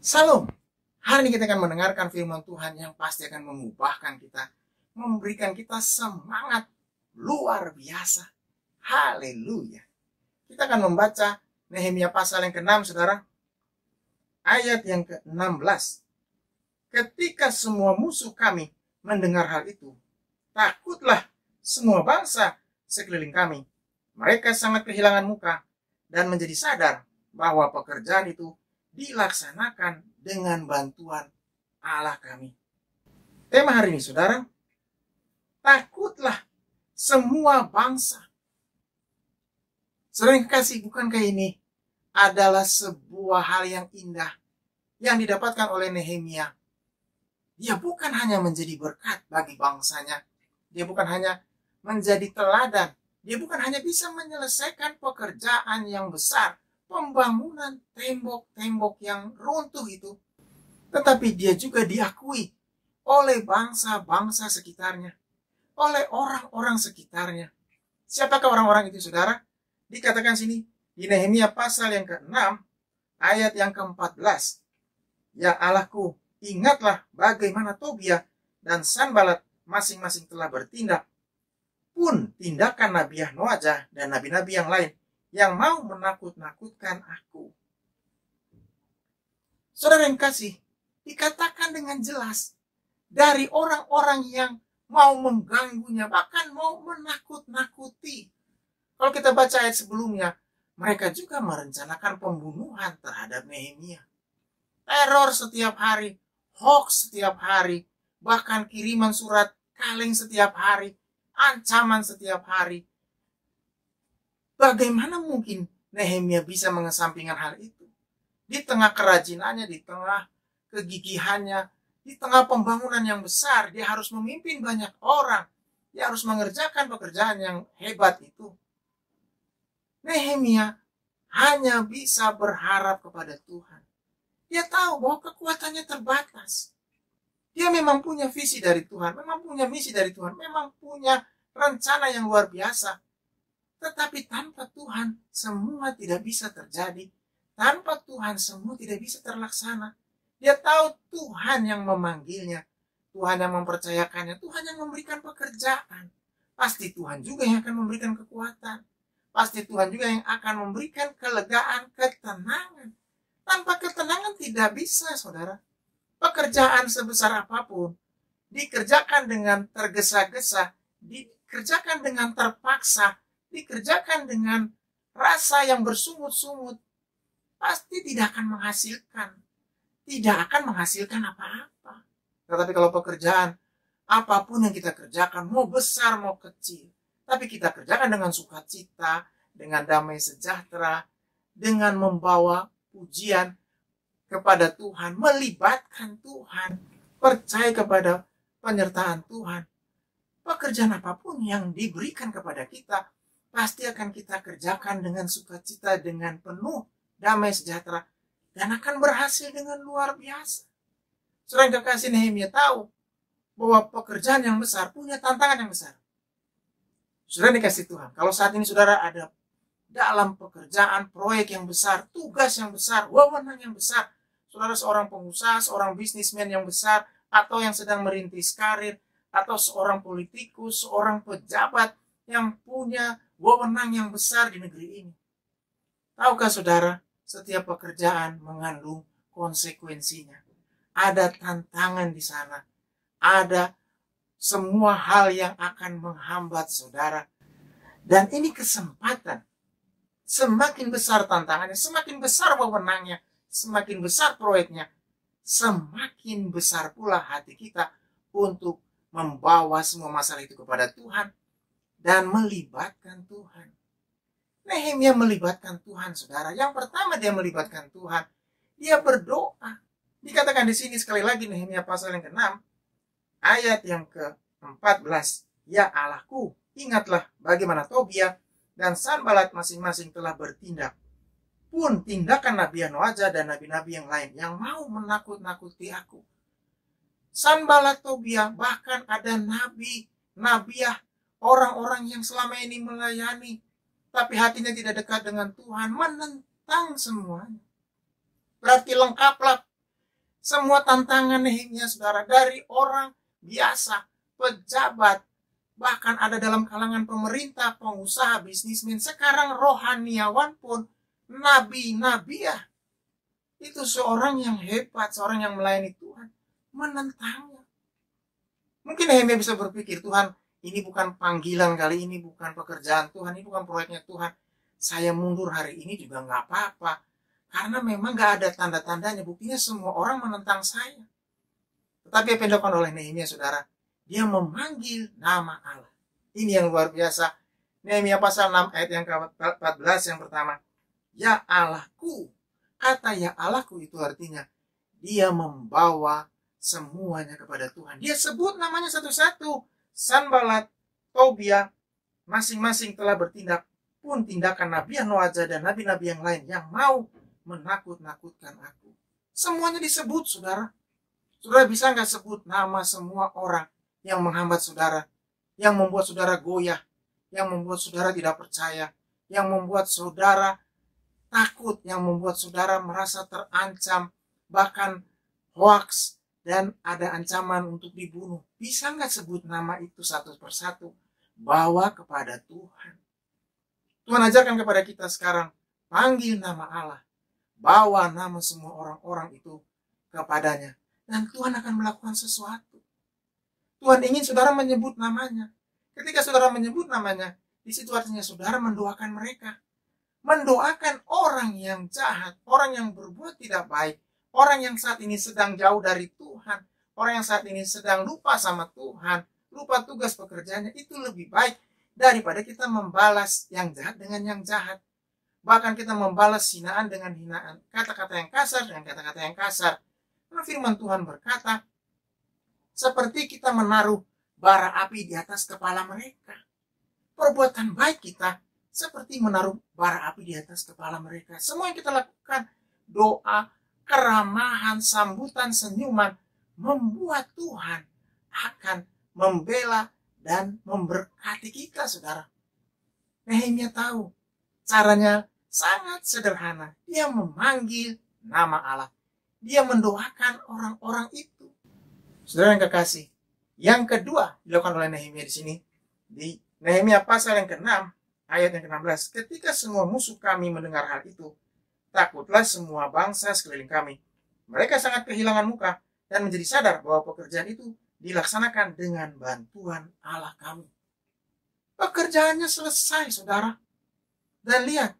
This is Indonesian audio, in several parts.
Salam. Hari ini kita akan mendengarkan firman Tuhan yang pasti akan mengubahkan kita, memberikan kita semangat luar biasa. Haleluya. Kita akan membaca Nehemia pasal yang ke-6, Saudara. Ayat yang ke-16. Ketika semua musuh kami mendengar hal itu, takutlah semua bangsa sekeliling kami. Mereka sangat kehilangan muka dan menjadi sadar bahwa pekerjaan itu dilaksanakan dengan bantuan Allah kami. Tema hari ini, saudara, takutlah semua bangsa. Yang kasih, bukankah ini adalah sebuah hal yang indah yang didapatkan oleh Nehemia? Dia bukan hanya menjadi berkat bagi bangsanya, dia bukan hanya menjadi teladan, dia bukan hanya bisa menyelesaikan pekerjaan yang besar, pembangunan tembok-tembok yang runtuh itu, tetapi dia juga diakui oleh bangsa-bangsa sekitarnya, oleh orang-orang sekitarnya. Siapakah orang-orang itu, saudara? Dikatakan sini di Nehemia pasal yang ke-6, ayat yang ke-14. Ya Allahku, ingatlah bagaimana Tobia dan Sanbalat masing-masing telah bertindak. Pun tindakan Nabi Yahnoajah dan nabi-nabi yang lain yang mau menakut-nakutkan aku. Saudara yang kasih, dikatakan dengan jelas dari orang-orang yang mau mengganggunya, bahkan mau menakut-nakuti. Kalau kita baca ayat sebelumnya, mereka juga merencanakan pembunuhan terhadap Nehemia. Teror setiap hari, hoax setiap hari, bahkan kiriman surat kaleng setiap hari, ancaman setiap hari, Bagaimana mungkin Nehemia bisa mengesampingkan hal itu? Di tengah kerajinannya, di tengah kegigihannya, di tengah pembangunan yang besar, dia harus memimpin banyak orang. Dia harus mengerjakan pekerjaan yang hebat itu. Nehemia hanya bisa berharap kepada Tuhan. Dia tahu bahwa kekuatannya terbatas. Dia memang punya visi dari Tuhan, memang punya misi dari Tuhan, memang punya rencana yang luar biasa. Tetapi tanpa Tuhan semua tidak bisa terjadi. Tanpa Tuhan semua tidak bisa terlaksana. Dia tahu Tuhan yang memanggilnya. Tuhan yang mempercayakannya. Tuhan yang memberikan pekerjaan. Pasti Tuhan juga yang akan memberikan kekuatan. Pasti Tuhan juga yang akan memberikan kelegaan, ketenangan. Tanpa ketenangan tidak bisa, saudara. Pekerjaan sebesar apa pun dikerjakan dengan tergesa-gesa, dikerjakan dengan terpaksa, dikerjakan dengan rasa yang bersungut-sungut, pasti tidak akan menghasilkan. Tidak akan menghasilkan apa-apa. Tetapi kalau pekerjaan, apa pun yang kita kerjakan, mau besar mau kecil, tapi kita kerjakan dengan sukacita, dengan damai sejahtera, dengan membawa pujian kepada Tuhan, melibatkan Tuhan, percaya kepada penyertaan Tuhan. Pekerjaan apa pun yang diberikan kepada kita, pasti akan kita kerjakan dengan sukacita, dengan penuh damai sejahtera, dan akan berhasil dengan luar biasa. Saudara yang kekasih Nehemia tahu bahwa pekerjaan yang besar punya tantangan yang besar. Saudara dikasih Tuhan, kalau saat ini saudara ada dalam pekerjaan, proyek yang besar, tugas yang besar, wewenang yang besar, saudara seorang pengusaha, seorang bisnismen yang besar, atau yang sedang merintis karir, atau seorang politikus, seorang pejabat yang punya wewenang yang besar di negeri ini. Tahukah saudara, setiap pekerjaan mengandung konsekuensinya. Ada tantangan di sana. Ada semua hal yang akan menghambat saudara. Dan ini kesempatan. Semakin besar tantangannya, semakin besar wewenangnya, semakin besar proyeknya, semakin besar pula hati kita untuk membawa semua masalah itu kepada Tuhan dan melibatkan Tuhan. Nehemia melibatkan Tuhan, saudara. Yang pertama dia melibatkan Tuhan. Dia berdoa. Dikatakan di sini sekali lagi Nehemia pasal yang ke-6 ayat yang ke-14. Ya Allahku, ingatlah bagaimana Tobia dan Sanbalat masing-masing telah bertindak. Pun tindakan Nabi Anoaja dan nabi-nabi yang lain yang mau menakut-nakuti aku. Sanbalat Tobia bahkan ada nabi, nabiah orang-orang yang selama ini melayani, tapi hatinya tidak dekat dengan Tuhan, menentang semuanya. Berarti lengkaplah Semua tantangan Nehemia saudara dari orang biasa, pejabat, bahkan ada dalam kalangan pemerintah, pengusaha, bisnismen, sekarang rohaniawan pun, nabi-nabiah. Itu seorang yang hebat, seorang yang melayani Tuhan, menentangnya. Mungkin Nehemia bisa berpikir, Tuhan, ini bukan panggilan kali ini, bukan pekerjaan Tuhan, ini bukan proyeknya Tuhan. Saya mundur hari ini juga nggak apa-apa karena memang gak ada tanda-tandanya, buktinya semua orang menentang saya. Tetapi apa yang oleh Nehemia, saudara? Dia memanggil nama Allah. Ini yang luar biasa. Nehemia pasal 6 ayat yang ke-14 yang pertama. Ya Allahku. Kata ya Allahku itu artinya dia membawa semuanya kepada Tuhan. Dia sebut namanya satu-satu. Sanbalat, Tobia, masing-masing telah bertindak pun tindakan Nabi Noaja dan nabi-nabi yang lain yang mau menakut-nakutkan aku. Semuanya disebut, saudara. Saudara bisa nggak sebut nama semua orang yang menghambat saudara, yang membuat saudara goyah, yang membuat saudara tidak percaya, yang membuat saudara takut, yang membuat saudara merasa terancam, bahkan hoax, dan ada ancaman untuk dibunuh. Bisa nggak sebut nama itu satu persatu? Bawa kepada Tuhan. Tuhan ajarkan kepada kita sekarang, panggil nama Allah bawa nama semua orang-orang itu kepadanya. Dan Tuhan akan melakukan sesuatu. Tuhan ingin saudara menyebut namanya. Ketika saudara menyebut namanya, di situ artinya saudara mendoakan mereka. Mendoakan orang yang jahat, orang yang berbuat tidak baik, orang yang saat ini sedang jauh dari Tuhan, orang yang saat ini sedang lupa sama Tuhan, lupa tugas pekerjaannya, itu lebih baik daripada kita membalas yang jahat dengan yang jahat. Bahkan kita membalas hinaan dengan hinaan. Kata-kata yang kasar dengan kata-kata yang kasar. Karena firman Tuhan berkata, seperti kita menaruh bara api di atas kepala mereka. Perbuatan baik kita seperti menaruh bara api di atas kepala mereka. Semua yang kita lakukan, doa, keramahan, sambutan, senyuman, membuat Tuhan akan membela dan memberkati kita, saudara. Nehemia tahu caranya sangat sederhana. Dia memanggil nama Allah. Dia mendoakan orang-orang itu. Saudara yang kekasih, yang kedua dilakukan oleh Nehemia di sini di Nehemia pasal yang ke-6 ayat yang ke-16. Ketika semua musuh kami mendengar hal itu, takutlah semua bangsa sekeliling kami. Mereka sangat kehilangan muka dan menjadi sadar bahwa pekerjaan itu dilaksanakan dengan bantuan Allah kami. Pekerjaannya selesai, saudara. Dan lihat,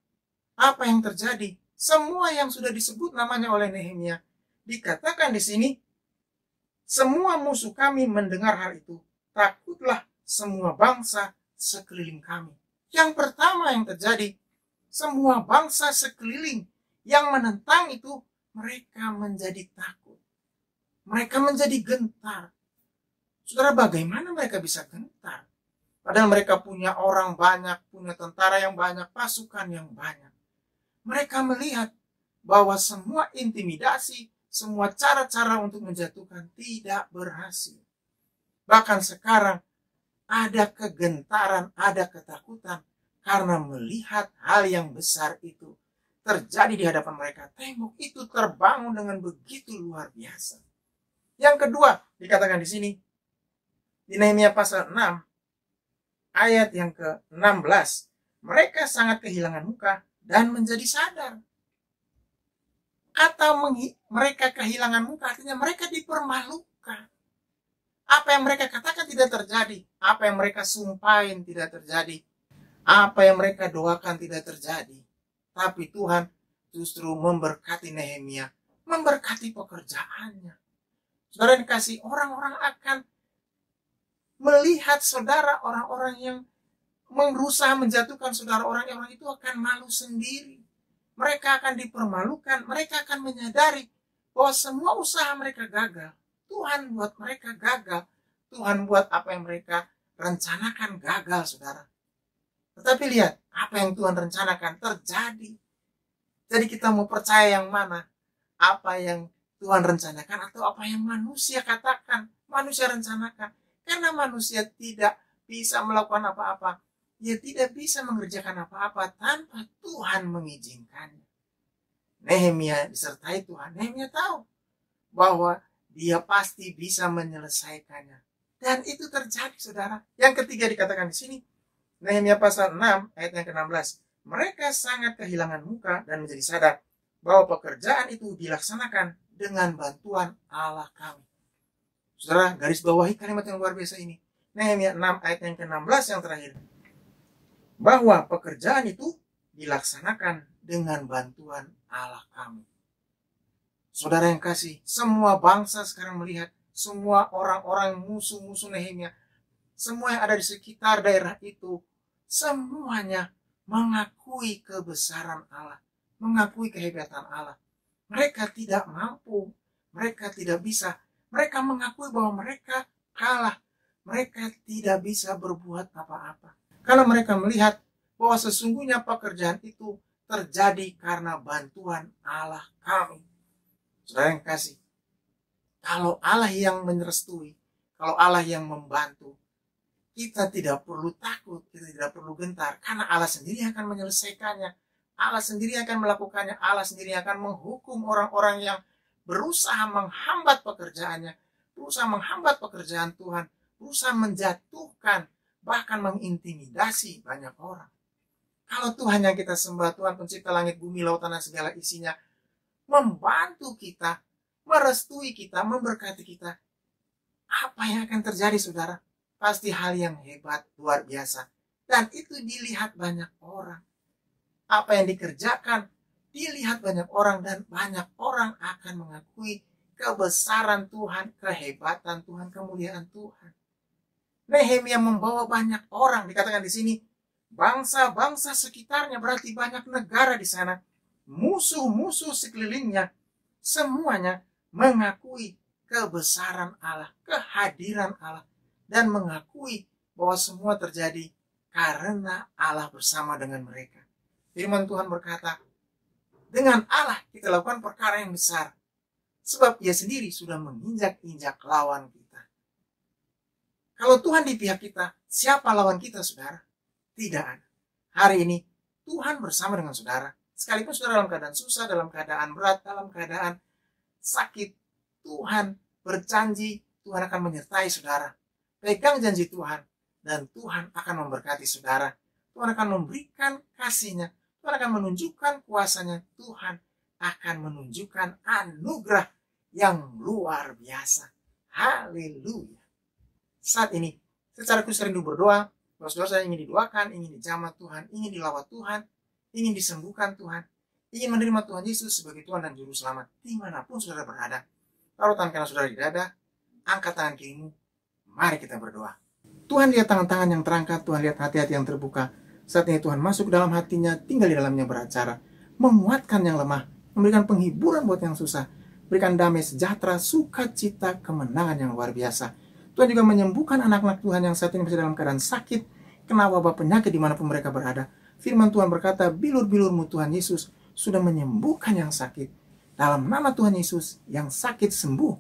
apa yang terjadi. Semua yang sudah disebut namanya oleh Nehemia dikatakan di sini semua musuh kami mendengar hal itu. Takutlah semua bangsa sekeliling kami. Yang pertama yang terjadi, semua bangsa sekeliling yang menentang itu mereka menjadi takut. Mereka menjadi gentar. Saudara, bagaimana mereka bisa gentar? Padahal mereka punya orang banyak, punya tentara yang banyak, pasukan yang banyak mereka melihat bahwa semua intimidasi, semua cara-cara untuk menjatuhkan tidak berhasil. Bahkan sekarang ada kegentaran, ada ketakutan karena melihat hal yang besar itu terjadi di hadapan mereka. Tembok itu terbangun dengan begitu luar biasa. Yang kedua dikatakan di sini di Nehemia pasal 6 ayat yang ke-16 mereka sangat kehilangan muka dan menjadi sadar. Kata mereka kehilangan muka artinya mereka dipermalukan. Apa yang mereka katakan tidak terjadi. Apa yang mereka sumpahin tidak terjadi. Apa yang mereka doakan tidak terjadi. Tapi Tuhan justru memberkati Nehemia. Memberkati pekerjaannya. Saudara dikasih orang-orang akan melihat saudara orang-orang yang berusaha menjatuhkan saudara orang orang itu akan malu sendiri. Mereka akan dipermalukan, mereka akan menyadari bahwa semua usaha mereka gagal. Tuhan buat mereka gagal. Tuhan buat apa yang mereka rencanakan gagal, saudara. Tetapi lihat, apa yang Tuhan rencanakan terjadi. Jadi kita mau percaya yang mana? Apa yang Tuhan rencanakan atau apa yang manusia katakan, manusia rencanakan. Karena manusia tidak bisa melakukan apa-apa ia tidak bisa mengerjakan apa-apa tanpa Tuhan mengizinkannya. Nehemia disertai Tuhan. Nehemia tahu bahwa dia pasti bisa menyelesaikannya. Dan itu terjadi, saudara. Yang ketiga dikatakan di sini, Nehemia pasal 6 ayat yang ke-16. Mereka sangat kehilangan muka dan menjadi sadar bahwa pekerjaan itu dilaksanakan dengan bantuan Allah kami. Saudara, garis bawahi kalimat yang luar biasa ini. Nehemia 6 ayat yang ke-16 yang terakhir. Bahwa pekerjaan itu dilaksanakan dengan bantuan Allah kami. Saudara yang kasih, semua bangsa sekarang melihat semua orang-orang musuh-musuh Nehemia, semua yang ada di sekitar daerah itu, semuanya mengakui kebesaran Allah, mengakui kehebatan Allah. Mereka tidak mampu, mereka tidak bisa mereka mengakui bahwa mereka kalah. Mereka tidak bisa berbuat apa-apa. Karena mereka melihat bahwa sesungguhnya pekerjaan itu terjadi karena bantuan Allah kami. Saudara yang kasih, kalau Allah yang menyerestui, kalau Allah yang membantu, kita tidak perlu takut, kita tidak perlu gentar, karena Allah sendiri akan menyelesaikannya. Allah sendiri akan melakukannya, Allah sendiri akan menghukum orang-orang yang berusaha menghambat pekerjaannya, berusaha menghambat pekerjaan Tuhan, berusaha menjatuhkan, bahkan mengintimidasi banyak orang. Kalau Tuhan yang kita sembah, Tuhan pencipta langit, bumi, lautan, dan segala isinya, membantu kita, merestui kita, memberkati kita, apa yang akan terjadi saudara? Pasti hal yang hebat, luar biasa. Dan itu dilihat banyak orang. Apa yang dikerjakan dilihat banyak orang dan banyak orang akan mengakui kebesaran Tuhan, kehebatan Tuhan, kemuliaan Tuhan. Nehemia membawa banyak orang, dikatakan di sini, bangsa-bangsa sekitarnya berarti banyak negara di sana, musuh-musuh sekelilingnya, semuanya mengakui kebesaran Allah, kehadiran Allah, dan mengakui bahwa semua terjadi karena Allah bersama dengan mereka. Firman Tuhan berkata, dengan Allah kita lakukan perkara yang besar. Sebab ia sendiri sudah menginjak-injak lawan kita. Kalau Tuhan di pihak kita, siapa lawan kita, saudara? Tidak ada. Hari ini, Tuhan bersama dengan saudara. Sekalipun saudara dalam keadaan susah, dalam keadaan berat, dalam keadaan sakit, Tuhan berjanji, Tuhan akan menyertai saudara. Pegang janji Tuhan, dan Tuhan akan memberkati saudara. Tuhan akan memberikan kasihnya Tuhan akan menunjukkan kuasanya. Tuhan akan menunjukkan anugerah yang luar biasa. Haleluya. Saat ini, secara khusus rindu berdoa, bahwa saudara saya ingin didoakan, ingin dijamah Tuhan, ingin dilawat Tuhan, ingin disembuhkan Tuhan, ingin menerima Tuhan Yesus sebagai Tuhan dan Juru Selamat, di mana pun saudara berada. Taruh tangan kanan saudara di dada, angkat tangan kirimu, mari kita berdoa. Tuhan lihat tangan-tangan yang terangkat, Tuhan lihat hati-hati yang terbuka, saat ini Tuhan masuk dalam hatinya, tinggal di dalamnya beracara, menguatkan yang lemah, memberikan penghiburan buat yang susah, berikan damai sejahtera, sukacita, kemenangan yang luar biasa. Tuhan juga menyembuhkan anak-anak Tuhan yang saat ini masih dalam keadaan sakit, kena wabah penyakit di mana pun mereka berada. Firman Tuhan berkata, bilur-bilurmu Tuhan Yesus sudah menyembuhkan yang sakit. Dalam nama Tuhan Yesus, yang sakit sembuh,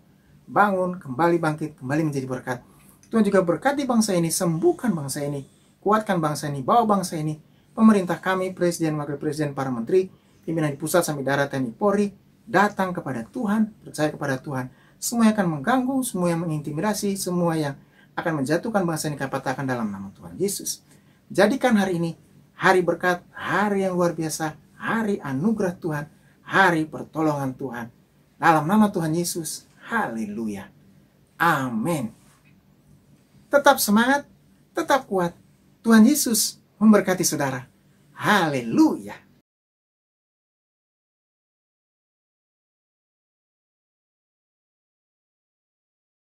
bangun, kembali bangkit, kembali menjadi berkat. Tuhan juga berkati bangsa ini, sembuhkan bangsa ini, kuatkan bangsa ini, bawa bangsa ini, pemerintah kami, presiden, wakil presiden, para menteri, pimpinan di pusat sampai darat TNI Polri, datang kepada Tuhan, percaya kepada Tuhan. Semua yang akan mengganggu, semua yang mengintimidasi, semua yang akan menjatuhkan bangsa ini katakan dalam nama Tuhan Yesus. Jadikan hari ini hari berkat, hari yang luar biasa, hari anugerah Tuhan, hari pertolongan Tuhan. Dalam nama Tuhan Yesus, haleluya. Amin. Tetap semangat, tetap kuat, Tuhan Yesus memberkati saudara. Haleluya.